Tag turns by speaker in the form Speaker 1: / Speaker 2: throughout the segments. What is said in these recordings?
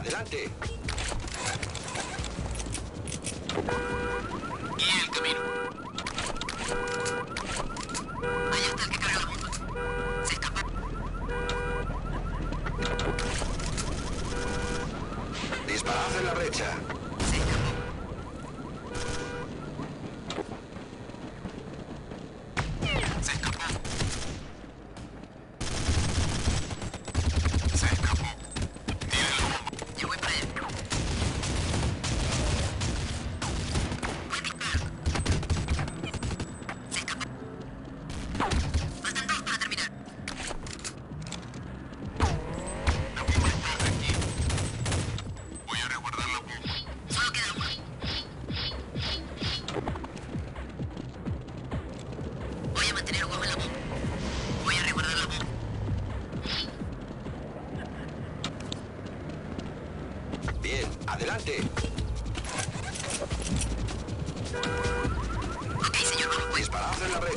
Speaker 1: Adelante.
Speaker 2: Y el camino. Ahí está el que carga la bomba. Se escapó.
Speaker 1: Disparad en la brecha.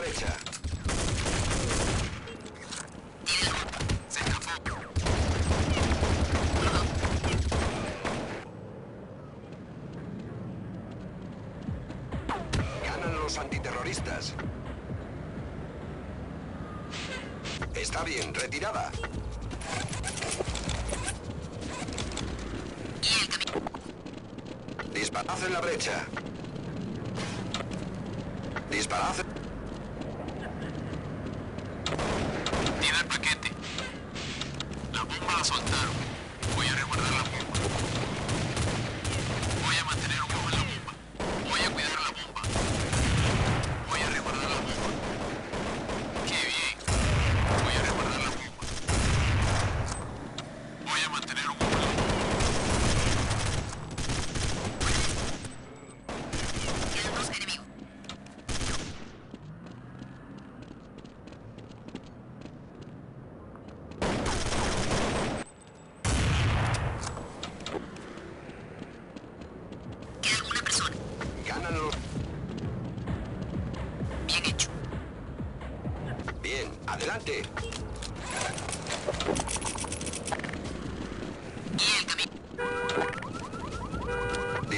Speaker 1: brecha. Ganan los antiterroristas. Está bien, retirada. Disparad en la brecha. Disparad.
Speaker 2: la soltaron.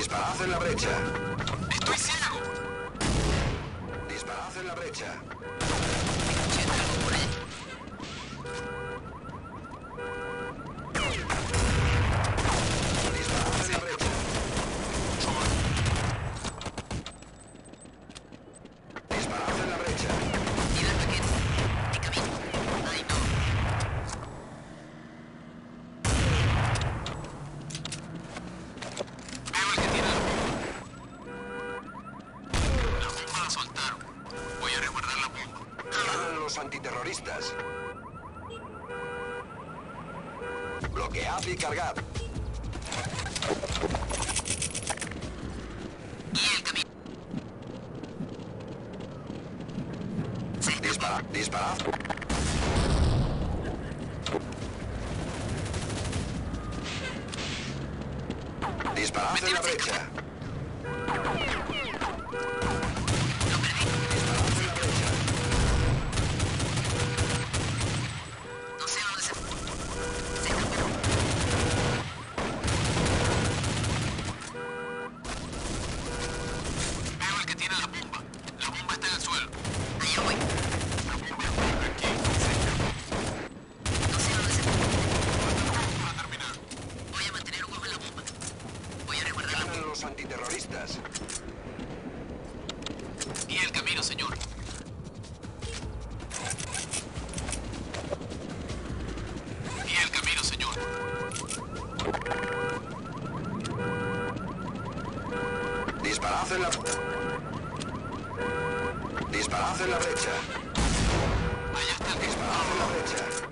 Speaker 1: Disparad en la brecha.
Speaker 2: Estoy ciego.
Speaker 1: Disparad en la brecha. antiterroristas. Bloquead y cargad. Disparad, disparad. Disparad en la brecha. Disparad en la brecha. Disparad en la brecha.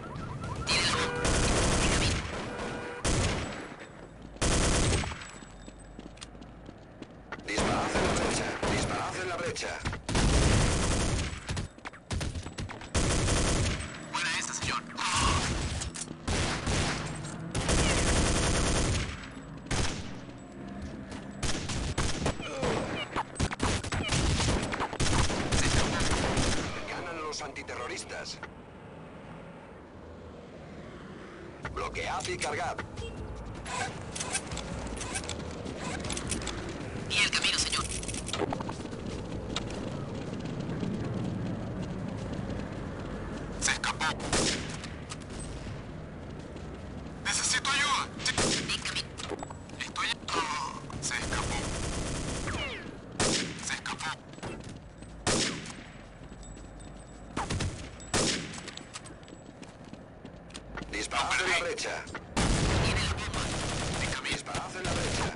Speaker 1: antiterroristas. Bloquead y cargad.
Speaker 2: Y el camino, señor.
Speaker 3: Se escapó. Haz
Speaker 2: en
Speaker 1: la brecha.
Speaker 2: Tiene la bomba.
Speaker 1: Déjame en la brecha.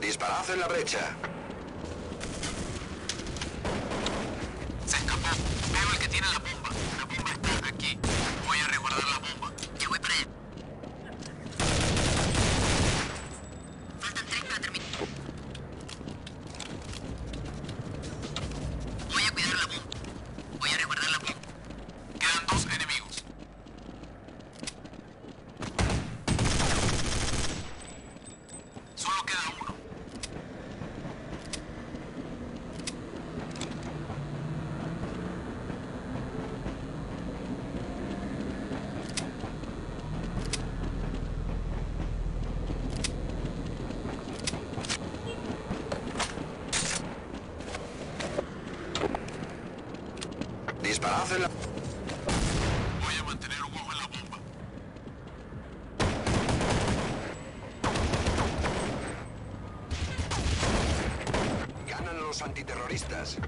Speaker 1: Disparad en la brecha. antiterroristas.